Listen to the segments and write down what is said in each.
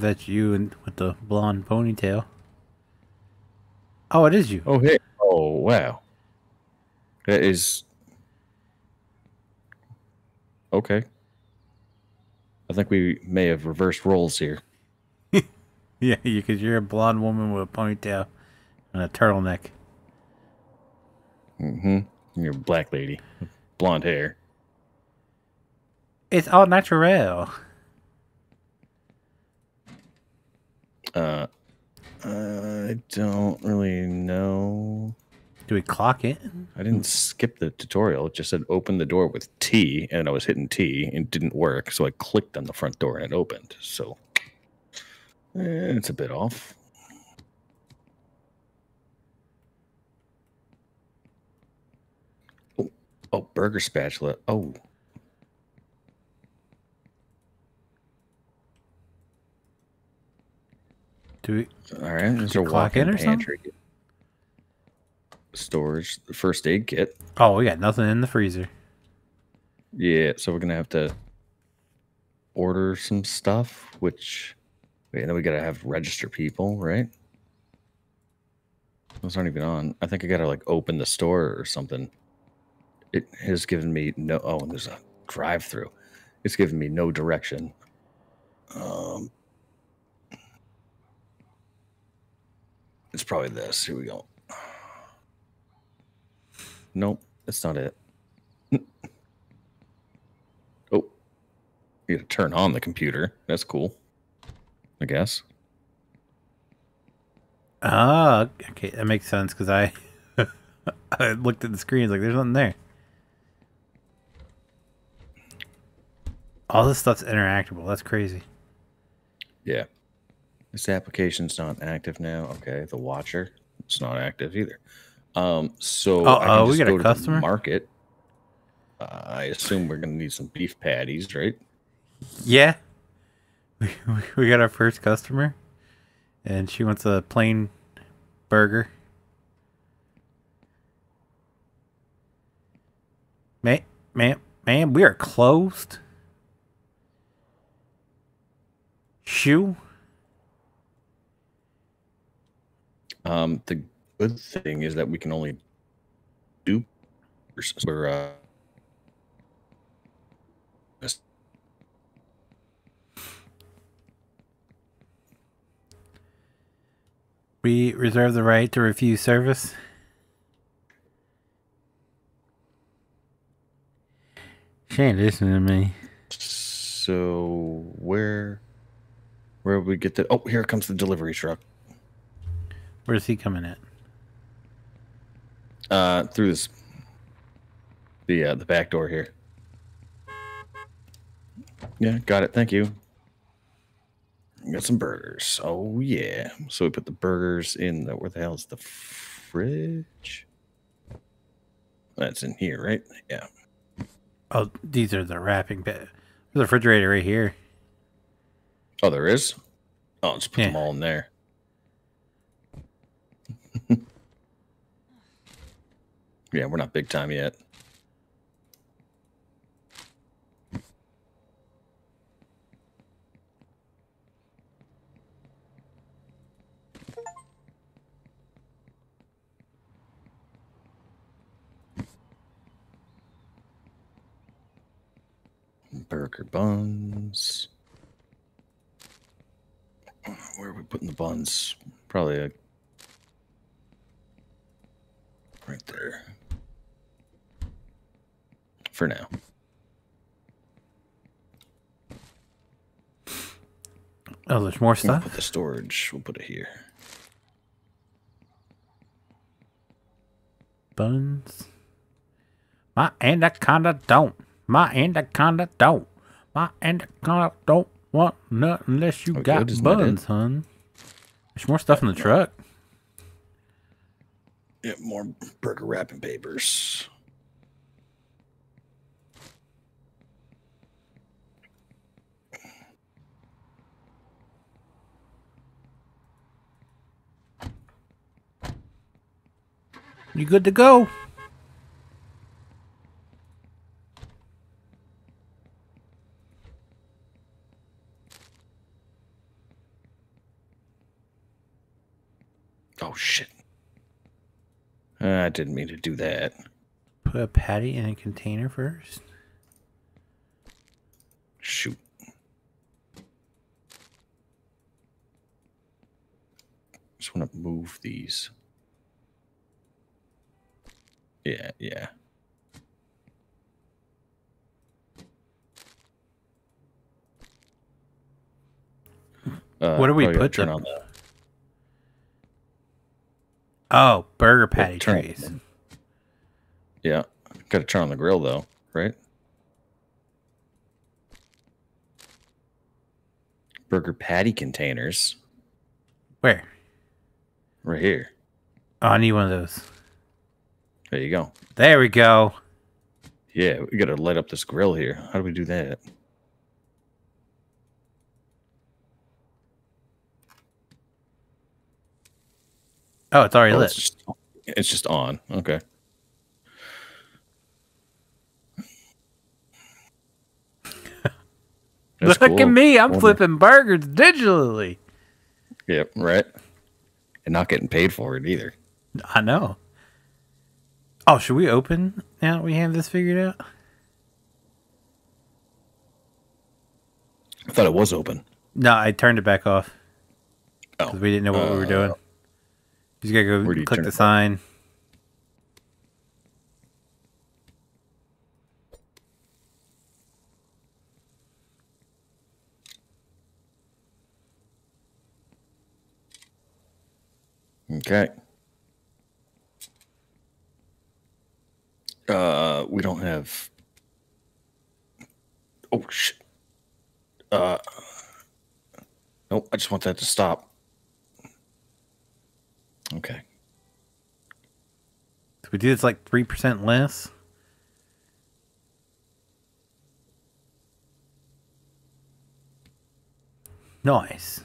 that's you and with the blonde ponytail. Oh, it is you. Oh, hey. Oh, wow. That is. Okay. I think we may have reversed roles here. Yeah, because you're a blonde woman with a ponytail and a turtleneck. Mm-hmm. You're a black lady with blonde hair. It's all natural. Uh, I don't really know. Do we clock it? I didn't skip the tutorial. It just said open the door with T, and I was hitting T, and it didn't work. So I clicked on the front door, and it opened. So eh, it's a bit off. Oh, oh, burger spatula. Oh, Do we? all right. There's a walk-in or something? Storage, first aid kit. Oh, we got nothing in the freezer. Yeah, so we're gonna have to order some stuff, which wait, and then we gotta have register people, right? Those aren't even on. I think I gotta like open the store or something. It has given me no oh, and there's a drive through. It's given me no direction. Um it's probably this. Here we go. Nope, that's not it. Oh, you got to turn on the computer. That's cool. I guess. Ah, okay, that makes sense because I I looked at the screen it's like there's nothing there. All this stuff's interactable. That's crazy. Yeah. This application's not active now. Okay, the watcher, it's not active either. Um, so Oh, I can oh, we just got a go to the customer? market. Uh, I assume we're gonna need some beef patties, right? Yeah, we we got our first customer, and she wants a plain burger. Man, man, man, we are closed. Shoe. Um, the good thing is that we can only do we're uh We reserve the right to refuse service. She ain't listening to me. So where where would we get the oh here comes the delivery truck. Where's he coming at? Uh through this the uh the back door here. Yeah, got it. Thank you. Got some burgers. Oh yeah. So we put the burgers in the where the hell is the fridge? That's in here, right? Yeah. Oh, these are the wrapping bit. A refrigerator right here. Oh, there is? Oh, just put them all in there. Yeah, we're not big time yet. Burger buns. Where are we putting the buns? Probably a, right there. For now. Oh, there's more We'll stuff. put the storage. We'll put it here. Buns. My anaconda don't. My anaconda don't. My anaconda don't want nothing unless you Oh, got good, isn't that it? buns, hun. There's more stuff in the truck. Yeah, more burger wrapping papers. You good to go? Oh, shit. I didn't mean to do that. Put a patty in a container first? Shoot. Just want to move these. Yeah, yeah. Uh, What do we probably gotta put turn them? on the Oh, burger patty trays. Yeah, got to turn on the grill though, right? Burger patty containers Where? right here. Oh, I need one of those. There you go. There we go. Yeah, we got to light up this grill here. How do we do that? Oh, it's already Oh, lit. it's just it's just on. Okay. Look at me. I'm Wonder- flipping burgers digitally. Yep, right. And not getting paid for it either. I know. Oh, should we open now that we have this figured out? I thought it was open. No, I turned it back off Oh, because we didn't know what we were uh, doing. You just gotta go click the off? sign. Okay. Uh, we don't have. Oh shit. Uh. Nope. I just want that to stop. Okay. So we do this like three percent less. Nice.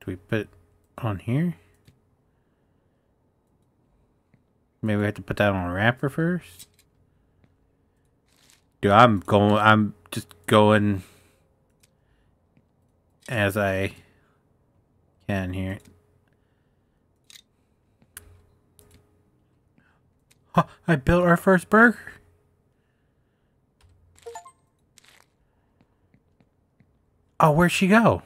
Do we put it on here? Maybe we have to put that on a wrapper first. Dude, I'm going. I'm just going as I can here. I built our first burger. Oh, where'd she go?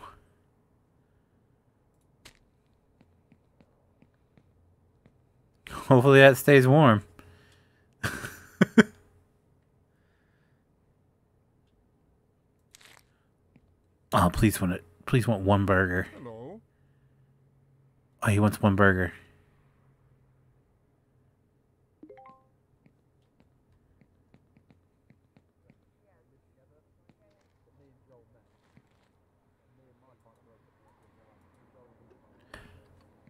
Hopefully that stays warm. oh, please want it. Please want one burger. Hello. Oh, he wants one burger.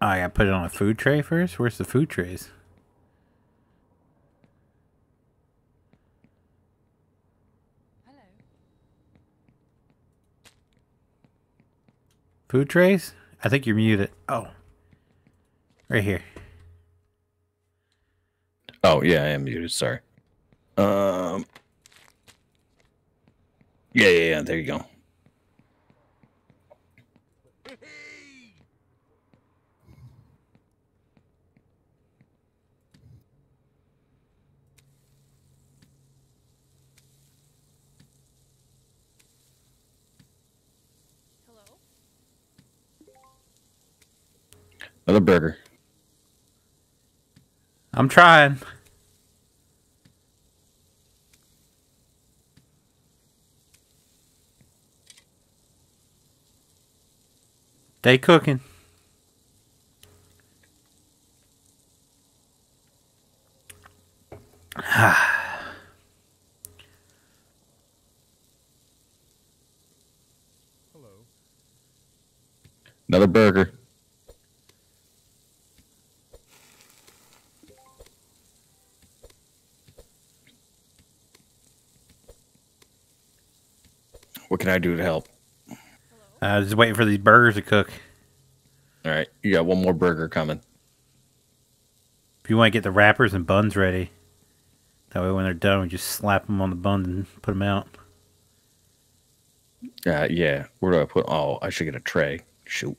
Oh, I gotta put it on a food tray first? Where's the food trays? Hello. Food trays? I think you're muted. Oh. Right here. Oh yeah, I am muted. Sorry. Um. Yeah, yeah, yeah. There you go. Another burger. I'm trying. They cooking. Hello. Another burger. What can I do to help? Was just waiting for these burgers to cook. All right, you got one more burger coming. If you want to get the wrappers and buns ready, that way when they're done, we just slap them on the buns and put them out. Uh, yeah. Where do I put? Oh, I should get a tray. Shoot.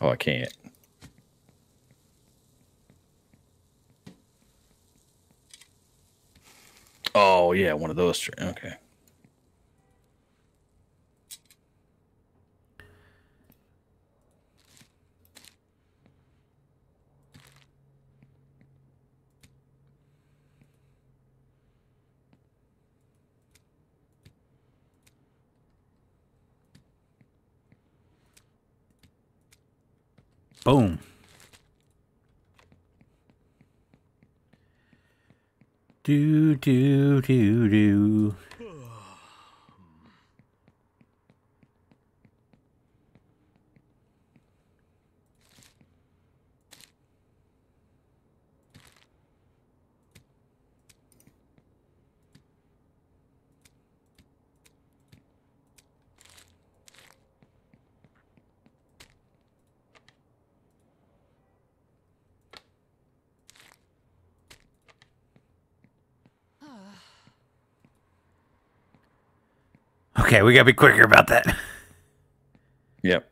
Oh, I can't. Oh yeah, one of those. Okay. Boom. Do do do do. Okay, we gotta be quicker about that. Yep.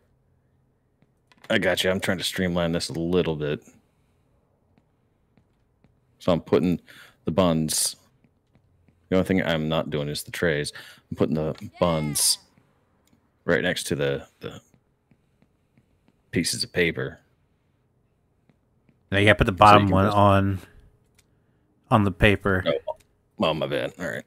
I got you. I'm trying to streamline this a little bit. So I'm putting the buns. The only thing I'm not doing is the trays. I'm putting the buns right next to the the pieces of paper. Now you gotta put the bottom can one on on the paper. Oh, oh my bad. All right.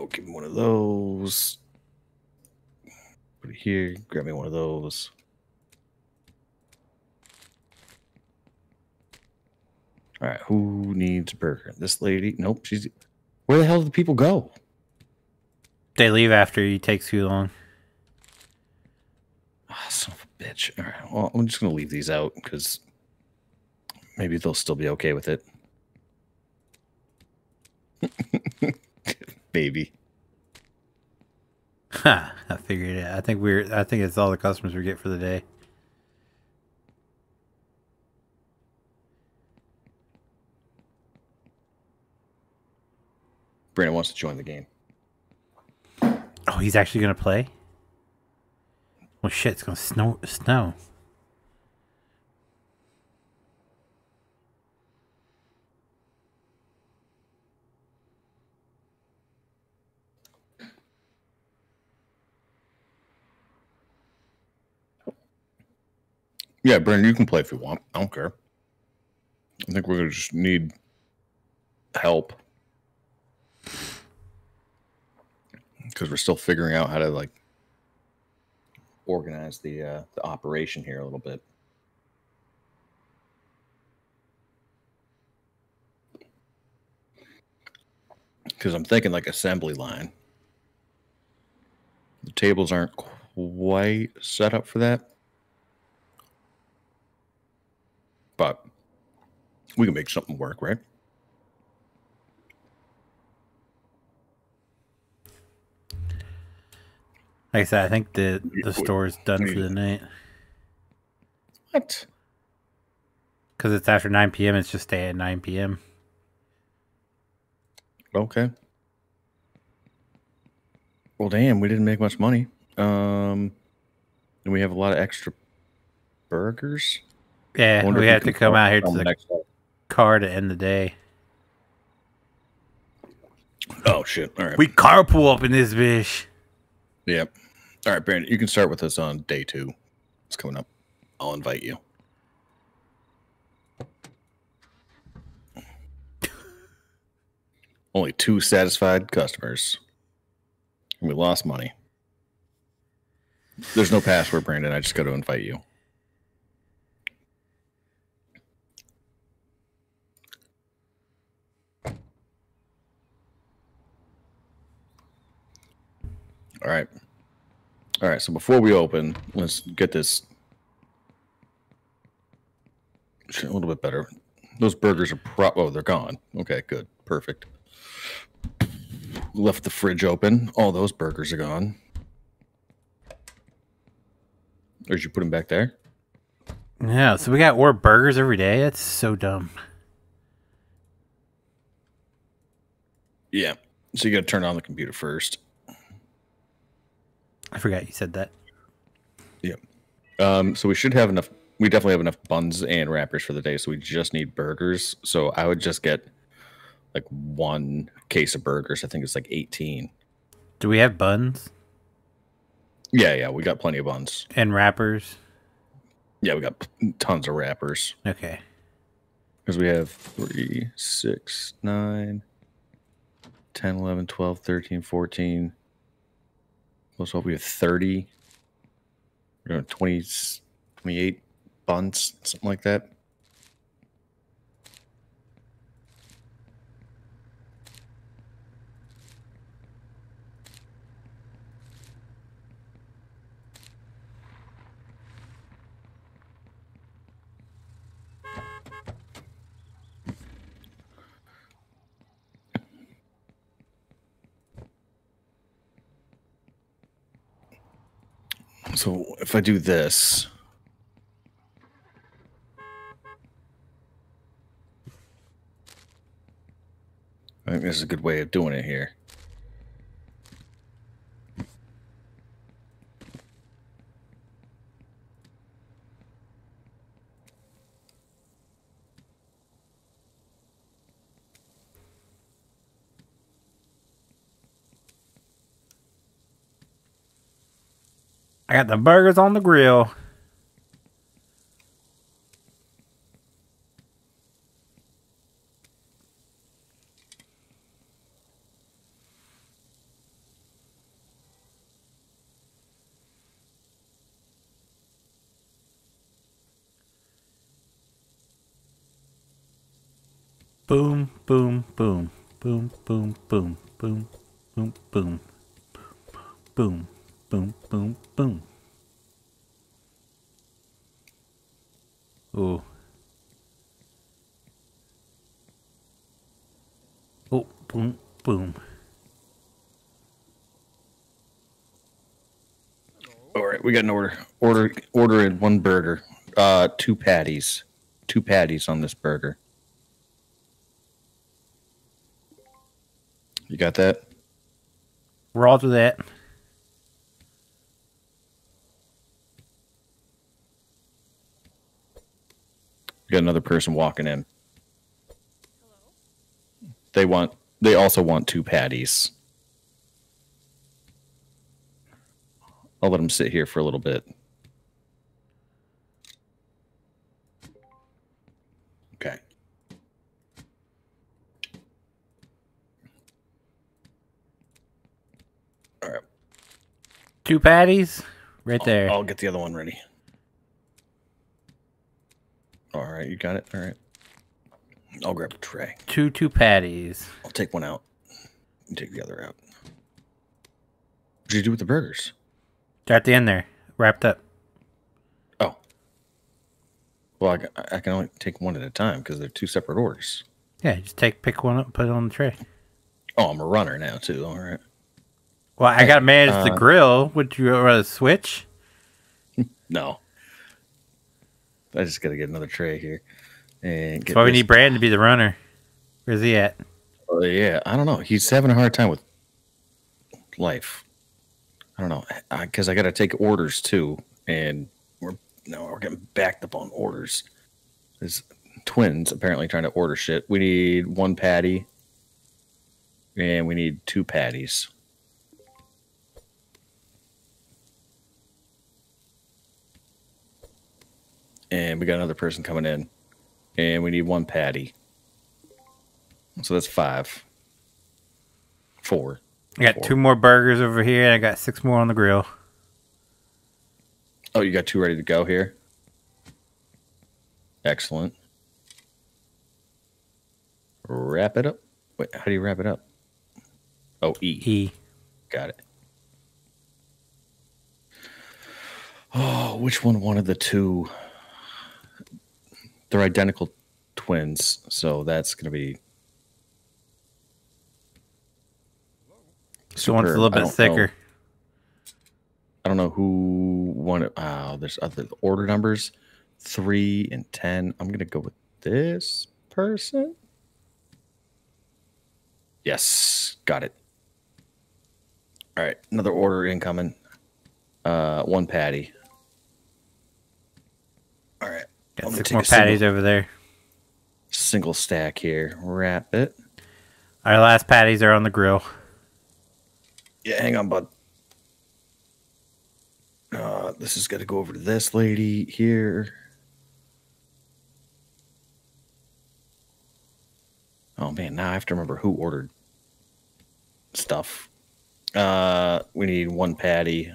Know, give me one of those. Put it here. Grab me one of those. All right, who needs a burger? This lady? Nope, she's. Where the hell do the people go? They leave after you take too long. Ah, son of a bitch. All right, well, I'm just gonna leave these out because maybe they'll still be okay with it. Baby. Ha! I figured it. I think we're. I think it's all the customers we get for the day. Brandon wants to join the game. Oh, he's actually gonna play. Well, shit! It's gonna snow. Snow. Yeah, Brandon, you can play if you want. I don't care. I think we're gonna just need help because we're still figuring out how to like organize the uh, the operation here a little bit. Because I'm thinking like assembly line. The tables aren't quite set up for that. But we can make something work, right? Like I said, I think the the Wait, store is done for the night What? because it's after nine p.m. It's just stay at nine p.m. Okay. Well, damn, we didn't make much money. Um, and we have a lot of extra burgers. Yeah, we have to come out here to the next car to end the day. Oh shit! All right. We carpool up in this bitch. Yep. All right, Brandon, you can start with us on day two. It's coming up. I'll invite you. Only two satisfied customers. And we lost money. There's no password, Brandon. I just got to invite you. All right. All right. So before we open, let's get this a little bit better. Those burgers are pro. Oh, they're gone. Okay, good. Perfect. left the fridge open. All those burgers are gone. Or did you put them back there? Yeah, so we got more burgers every day. That's so dumb. Yeah. So you got to turn on the computer first. I forgot you said that. Um, so we should have enough. We definitely have enough buns and wrappers for the day. So we just need burgers. So I would just get like one case of burgers. I think it's like 18. Do we have buns Yeah, yeah. We got plenty of buns. and wrappers? Yeah, we got p- tons of wrappers. Okay. Because we have 3, 6, 9, 10, 11, 12, 13, 14. Plus, what we have 30, you know, 20, 28 buns, something like that. So if I do this, I think this is a good way of doing it here. I got the burgers on the grill. Boom, boom, boom, boom, boom, boom, boom, boom, boom, boom, boom, boom, boom. boom. Oh, Oh, boom, boom. All right, we got an order. Order order in one burger. Uh two patties. Two patties on this burger. You got that? We're all to that. We got another person walking in. Hello? They want they also want two patties. I'll let them sit here for a little bit. Okay. All right. Two patties, right there. I'll get the other one ready. All right, you got it. All right. I'll grab a tray. Two two patties. I'll take one out. You take the other out. What'd you do with the burgers? They're at the end there, wrapped up. Oh. Well, I, I can only take one at a time because they're two separate orders. Yeah, just take pick one up, put it on the tray. Oh, I'm a runner now too. All right. Well, I gotta manage the uh, grill. Would you rather switch? No. I just gotta get another tray here. And get That's why we this- need Brandon to be the runner. Where's he at? Oh, yeah, I don't know. He's having a hard time with life. I don't know because I got to take orders too, and we're no, we're getting backed up on orders. There's twins apparently trying to order shit. We need one patty, and we need two patties. And we got another person coming in, and we need one patty. So that's five. Four. I got Four. two more burgers over here, and I got six more on the grill. Oh, you got two ready to go here? Excellent. Wrap it up. Wait, how do you wrap it up? Oh, E. E. Got it. Oh, which one wanted the two? They're identical twins, so that's going to be So one's a little bit don't know- thicker. I don't know who won it. Oh, there's other order numbers, three and ten. I'm gonna go with this person. Yes, got it. All right, another order incoming. Uh, one patty. All right, Got six more a single- patties over there. single stack here. Wrap it. Our last patties are on the grill. Yeah, hang on, bud. Uh, this has got to go over to this lady here. Oh man, now I have to remember who ordered stuff. Uh, we need one patty.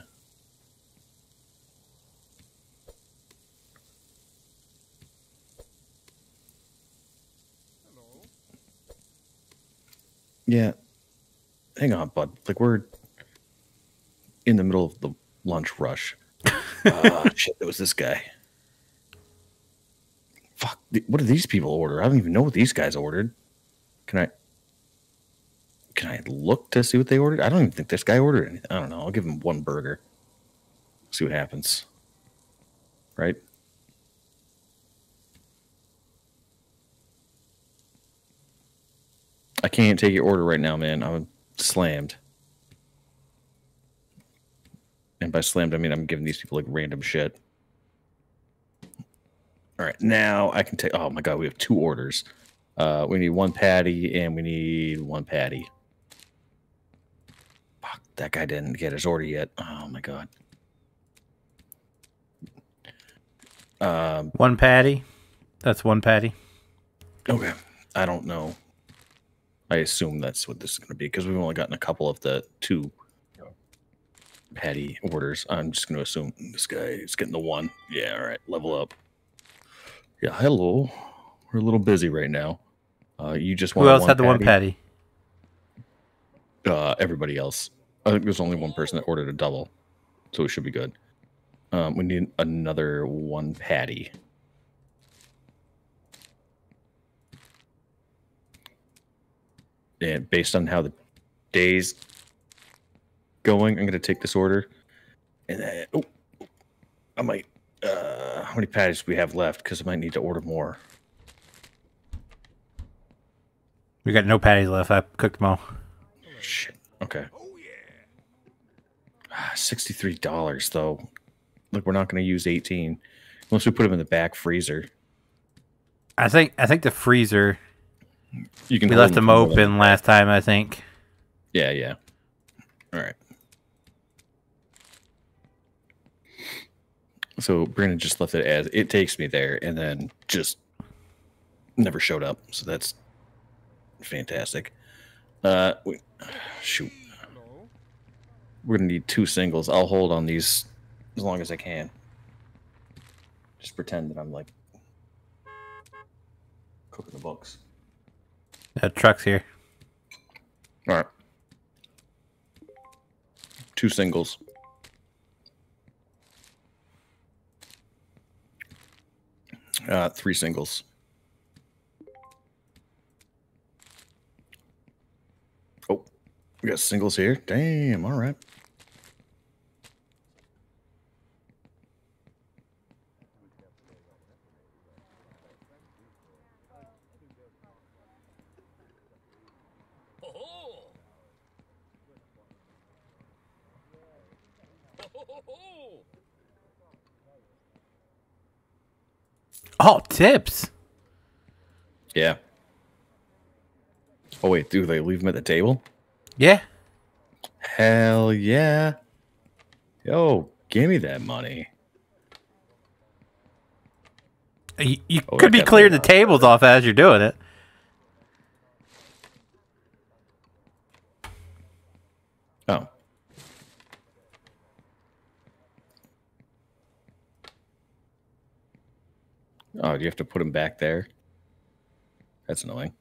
Yeah. Hang on, bud. Like we're in the middle of the lunch rush. uh, shit, it was this guy. Fuck. What do these people order? I don't even know what these guys ordered. Can I? Can I look to see what they ordered? I don't even think this guy ordered anything. I don't know. I'll give him one burger. See what happens. Right? I can't take your order right now, man. I'm slammed. And by slammed, I mean I'm giving these people like random shit. All right, now I can take. Oh my god, we have two orders. Uh, we need one patty and we need one patty. Fuck, that guy didn't get his order yet. Oh my god. Um, One patty. That's one patty. Okay. I don't know. I assume that's what this is going to be because we've only gotten a couple of the two patty orders. I'm just going to assume this guy is getting the one. Yeah, all right. Level up. Yeah, hello. We're a little busy right now. Uh, you just Who want else had the one patty? Uh, everybody else. I think there's only one person that ordered a double, so it should be good. Um, we need another one patty. And based on how the days going, I'm gonna take this order, and then oh, I might. Uh, how many patties we have left? Because I might need to order more. We got no patties left. I cooked them all. Shit. Okay. Ah, Sixty-three dollars though. Look, we're not going to use eighteen unless we put them in the back freezer. I think I think the freezer You can we left them for more than- open last time. I think. Yeah, yeah. All right. So Brandon just left it as it takes me there, and then just never showed up. So that's fantastic. Uh, we, shoot. We're gonna need two singles. I'll hold on these as long as I can. Just pretend that I'm like cooking the books. That truck's here. All right. Two singles. Uh, three singles. Oh, we got singles here. Damn. All right. Oh, tips. Yeah. Oh wait, do they leave them at the table? Yeah. Hell yeah. Yo, give me that money. You, you Oh, could be clearing the tables off as you're doing it. Oh. Oh, do you have to put them back there? That's annoying.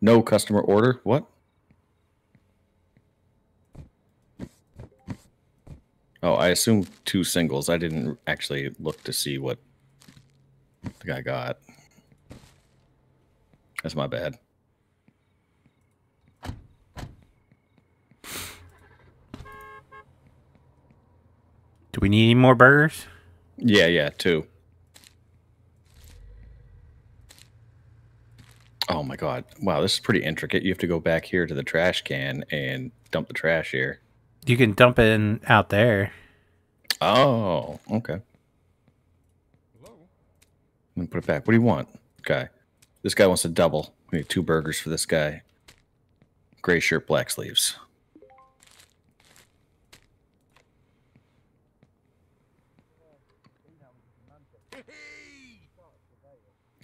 No customer order? What? Oh, I assume two singles. I didn't actually look to see what the guy got. That's my bad. We need any more burgers? Yeah, yeah, two. Oh my god. Wow, this is pretty intricate. You have to go back here to the trash can and dump the trash here. You can dump it in out there. Oh, okay. And put it back. What do you want? Okay. This guy wants a double. We need two burgers for this guy. Gray shirt, black sleeves.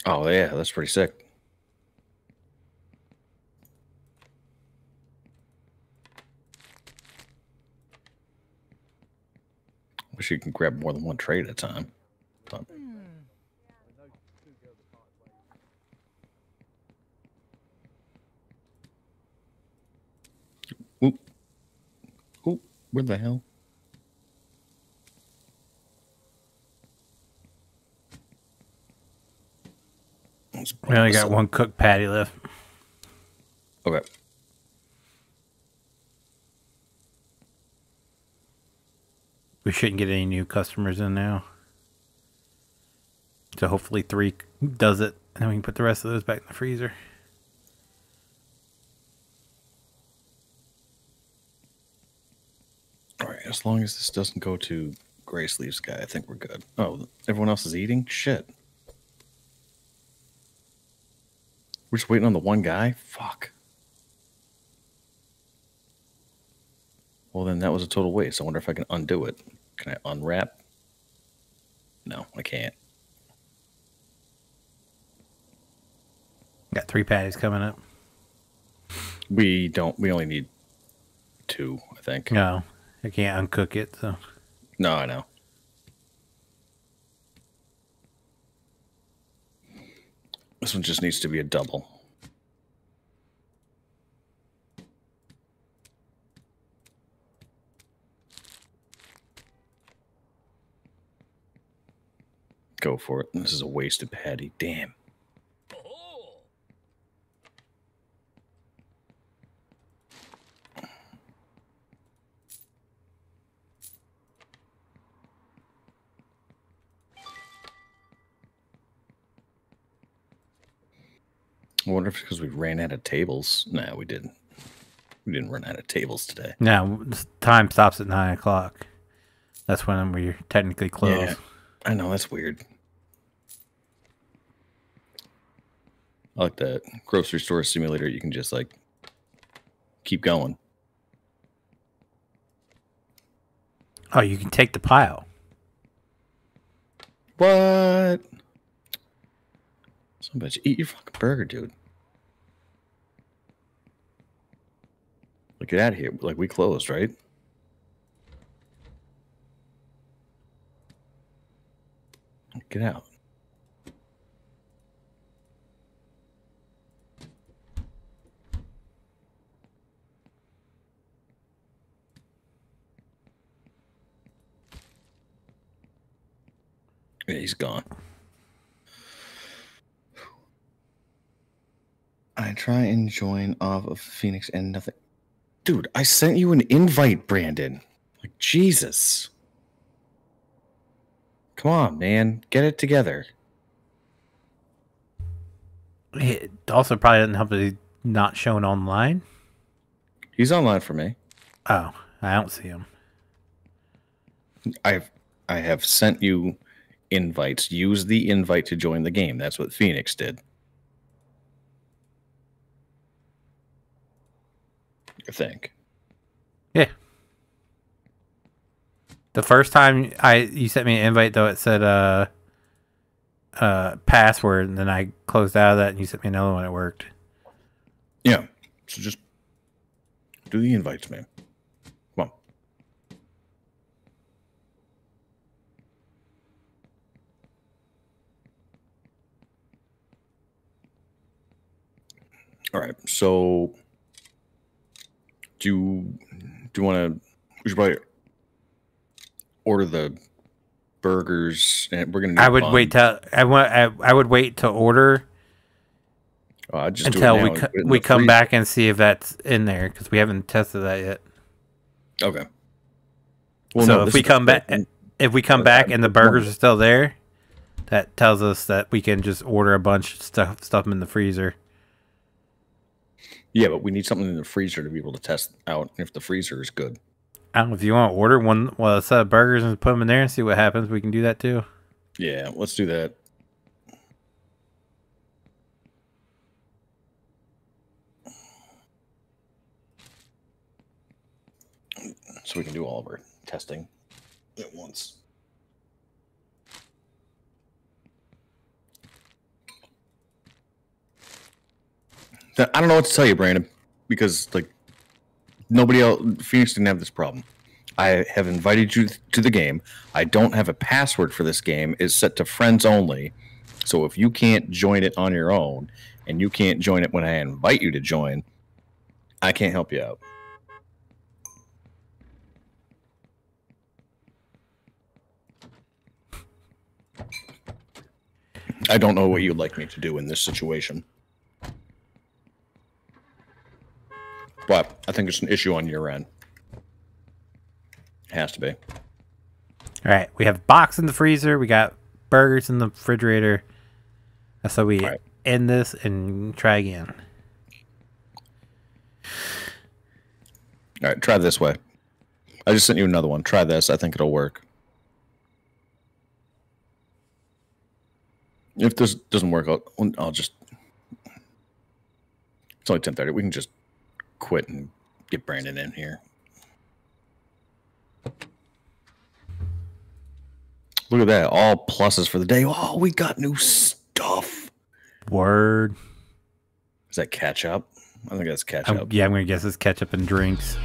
Oh yeah, that's pretty sick. Wish you can grab more than one tray at a time. But- Oop. Oop. Where the hell? We only got one cooked patty left. Okay. We shouldn't get any new customers in now. So hopefully three does it, and then we can put the rest of those back in the freezer. All right. As long as this doesn't go to Gray Sleeves guy, I think we're good. Oh, everyone else is eating? Shit. We're just waiting on the one guy? Fuck. Well, then that was a total waste. I wonder if I can undo it. Can I unwrap? No, I can't. Got three patties coming up. We don't. We only need two, I think. No, I can't uncook it. So No, I know. This one just needs to be a double. Go for it. This is a wasted patty. Damn. Wonder if it's because we ran out of tables. No, we didn't. We didn't run out of tables today. now time stops at nine o'clock. That's when we're technically closed. Yeah. I know that's weird. I like that grocery store simulator. You can just like keep going. Oh, you can take the pile. What? Somebody eat your fucking burger, dude. Like, get out of here. Like, we closed, right? Get out. Yeah, he's gone. I try and join off of Feenix and nothing. Dude, I sent you an invite, Brandon. Like, Jesus. Come on, man. Get it together. It also probably doesn't help that he's not shown online. He's online for me. Oh, I don't see him. I've I have sent you invites. Use the invite to join the game. That's what Feenix did. I think. Yeah. The first time I you sent me an invite though, it said uh uh password, and then I closed out of that, and you sent me another one. It worked. Yeah. So just do the invites, man. Come on. All right. So do you do you want to? We should probably order the burgers, and we're gonna. I would wait buns. till I want. I, I would wait to order Uh, just until we co- put it in we come freezer. back and see if that's in there because we haven't tested that yet. Okay. Well, So no, if this we come back- if we come back and the burgers are still there, that tells us that we can just order a bunch of stuff, stuff them in the freezer. Yeah, but we need something in the freezer to be able to test out if the freezer is good. I don't know if you want to order one, well, a set of burgers and put them in there and see what happens. We can do that too. Yeah, let's do that. So we can do all of our testing at once. I don't know what to tell you, Brandon, because like nobody else, Feenix didn't have this problem. I have invited you to the game. I don't have a password for this game. It's set to friends only. So if you can't join it on your own and you can't join it when I invite you to join, I can't help you out. I don't know what you'd like me to do in this situation. But I think it's an issue on your end. Has to be. All right, we have box in the freezer. We got burgers in the refrigerator. So we Right. end this and try again. All right, try this way. I just sent you another one. Try this. I think it'll work. If this doesn't work, I'll, I'll just. It's only ten thirty. We can just quit and get Brandon in here. Look at that! All pluses for the day. Oh, we got new stuff. Word. Is that catch up? I think that's catch Um, up. yeah, I'm gonna guess it's ketchup and drinks.